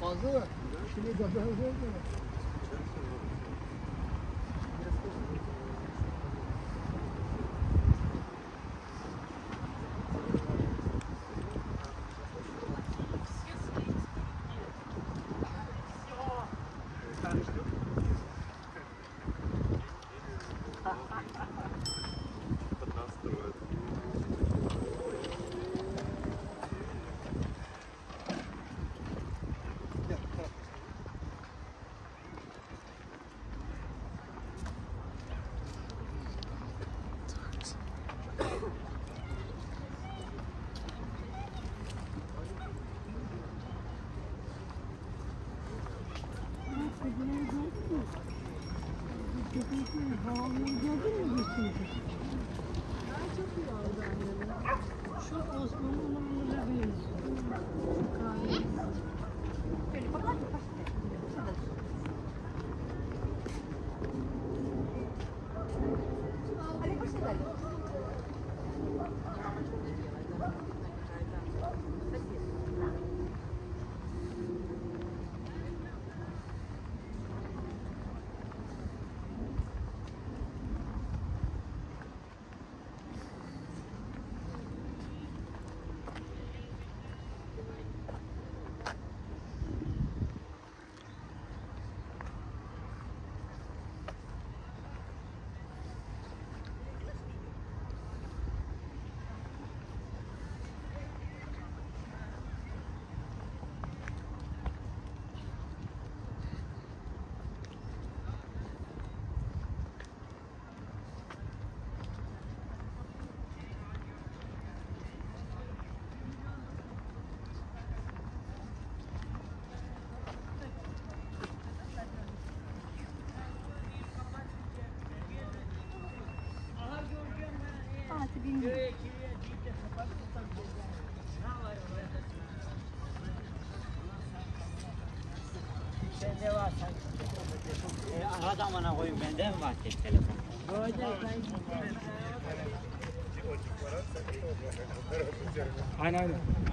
Fazla? Şimdi kadar Şu Osman'ın onlara benziyor. Bende var sen. E, ara zamana koyun bende mi var tek telefon? Aynen aynen.